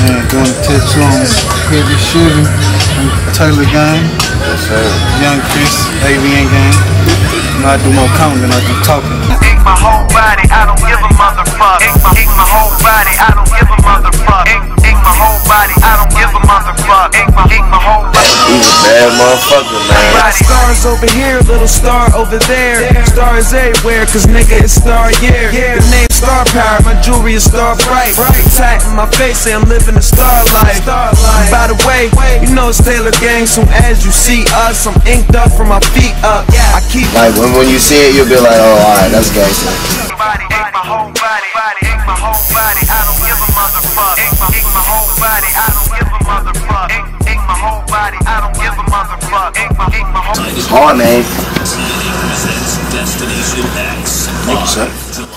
Man, doing a tattoo on Heavy Shooting Taylor Gang. Yes, sir. Young Chris, ABN Gang. You know, I do more counting than I do talking. Ink my whole body, I don't give a motherfucker. He's a bad motherfucker, man. Got stars over here, little star over there. Stars everywhere, cause nigga it's star year. The name Star Power, my jewelry is star bright. Tat in my face, say I'm living a star life. By the way, you know it's Taylor Gang, so as you see us, I'm inked up from my feet up. I keep Like when, when you see it, you'll be like, oh, alright, that's gangster. Ink my whole It's man. presents Destination X. Thank you, sir.